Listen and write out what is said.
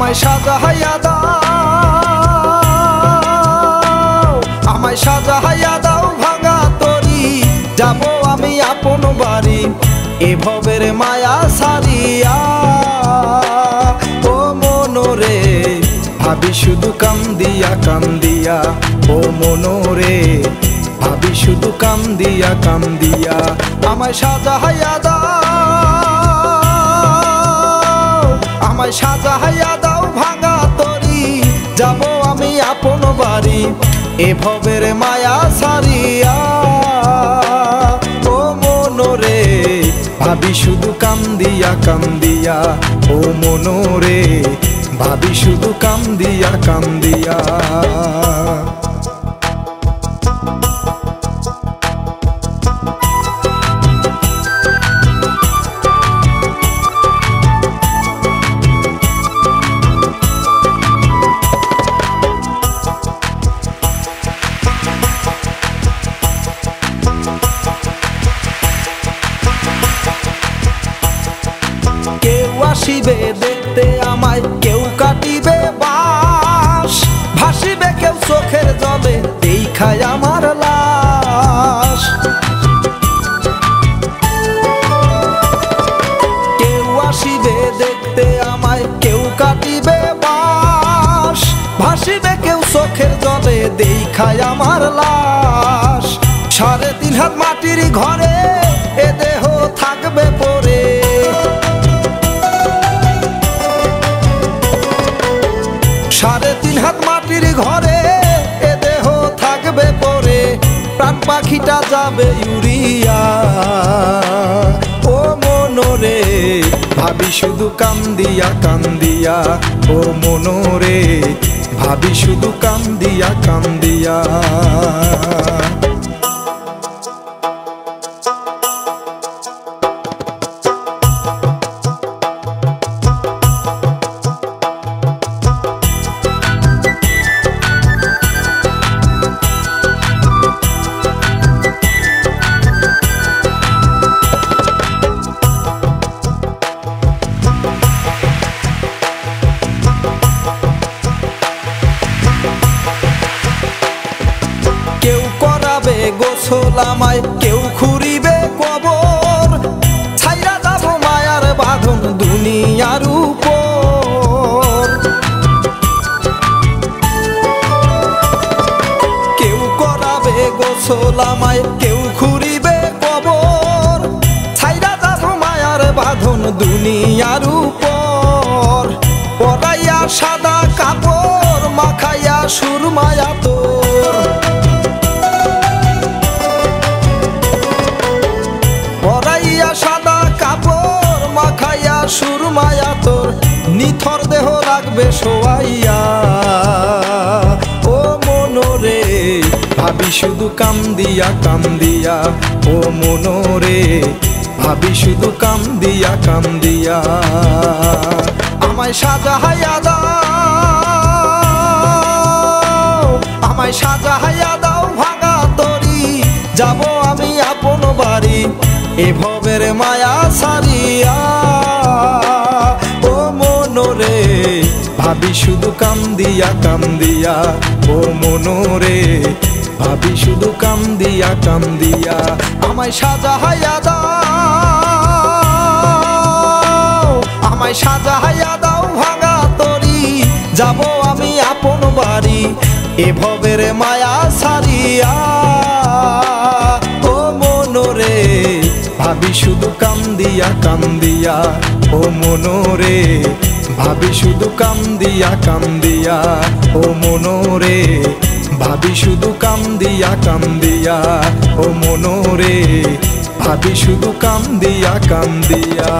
আমায় সাজাহাইয়া দাও, আমায় সাজাহাইয়া দাও, ভাঙা তরি। যাব আমি আপন বাড়ি, এ ভবের মায়া সারিয়া ও মনোরে, ভাবি শুধু কান্দিয়া কান্দিয়া, ও মনোরে, ভাবি শুধু কান্দিয়া কান্দিয়া, আমায় সাজাহাইয়া দাও। আপন বাড়ি, এ ভবের মায়া সারিয়া ও মনোরে, ভাবি শুধু কান্দিয়া কান্দিয়া, ও মনোরে, ভাবি শুধু কান্দিয়া কান্দিয়া। আসিবে দেখতে আমায় কেউ কাটিবে বাস, ভাসিবে কেউ চোখের জলে এই খায় আমার লাশ। কেউ আসিবে দেখতে আমায় কেউ কাটিবে বাস, ভাসিবে কেউ চোখের জলে দেখায় আমার লাশ। সাড়ে তিন হাত মাটির ঘরে পাখিটা যাবে ইউরিয়া। ও মনোরে ভাবি শুধু কান্দিয়া কান্দিয়া। ও মনোরে ভাবি শুধু কান্দিয়া কান্দিয়া। গোসল আমায় কেউ খুঁড়িবে কবর। ছাইরা যাব মায়ার বাঁধন দুনিয়ার উপর। কেউ করাবে গোসল আমায় কেউ খুঁড়িবে কবর। ছাইরা যাব মায়ার বাঁধন দুনিয়ার উপর। পরাইয়া সাদা কাপড়, মাখাইয়া সুরমায়া তোর। রাখবে সোয়াইয়া ও মনোরে ভাবি শুধু কান্দিয়া কান্দিয়া। ও মনোরে ভাবি শুধু কান্দিয়া কান্দিয়া। আমায় সাজাহাইয়া দাও, আমায় সাজাহাইয়া ভাবি শুধু কান্দিয়া কান্দিয়া, ও মনোরে। ভাবি শুধু কান্দিয়া কান্দিয়া, আমায় সাজাহাইয়া দাও। আমায় সাজাহাইয়া দাও ভাঙা তরি, যাব আমি আপন বাড়ি, এ ভবের মায়া সারিয়া ও মনোরে, ভাবি শুধু কান্দিয়া কান্দিয়া ও মনোরে, ভাবি শুধু কাম দিয়া কাম দিয়া ও মনোরে, ভাবি শুধু কাম দিয়া কাম দিয়া ও মনোরে, ভাবি শুধু কাম দিয়া কাম কান্দিয়া।